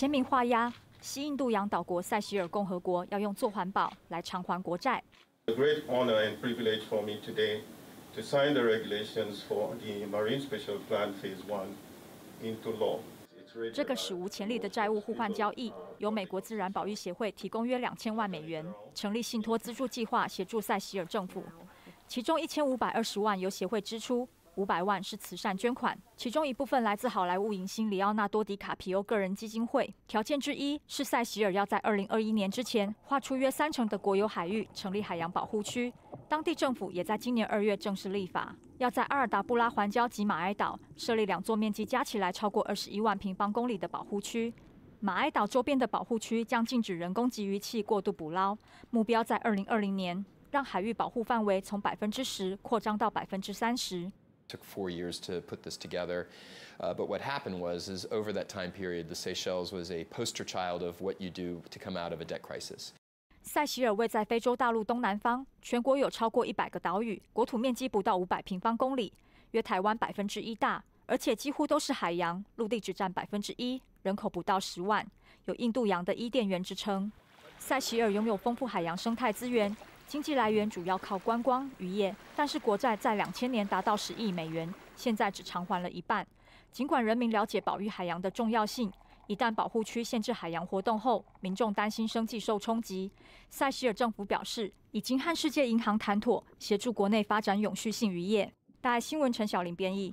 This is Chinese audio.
签名画押，西印度洋岛国塞西尔共和国要用做环保来偿还国债。A great honor and privilege for me today to sign the regulations for the Marine Special Plan Phase One into law. 这个史无前例的债务互换交易，由美国自然保育协会提供约两千万美元，成立信托资助计划，协助塞西尔政府。其中一千五百二十万由协会支出，五百万是慈善捐款，其中一部分来自好莱坞影星里奥纳多·迪卡皮欧个人基金会。条件之一是塞西尔要在二零二一年之前划出约三成的国有海域，成立海洋保护区。当地政府也在今年二月正式立法。要在阿尔达布拉环礁及马埃岛设立两座面积加起来超过二十一万平方公里的保护区。马埃岛周边的保护区将禁止人工集鱼器过度捕捞，目标在二零二零年让海域保护范围从百分之十扩张到百分之三十。Took four years to put this together, uh, but what happened was, is over that time period, the Seychelles was a poster child of what you do to come out of a debt crisis. 塞西尔位在非洲大陆东南方，全国有超过一百个岛屿，国土面积不到五百平方公里，约台湾百分之一大，而且几乎都是海洋，陆地只占百分之一，人口不到十万，有“印度洋的伊甸园”之称。塞西尔拥有丰富海洋生态资源，经济来源主要靠观光渔业，但是国债在两千年达到十亿美元，现在只偿还了一半。尽管人民了解保育海洋的重要性。一旦保护区限制海洋活动后，民众担心生计受冲击。塞西尔政府表示，已经和世界银行谈妥，协助国内发展永续性渔业。大爱新闻陈小玲编译。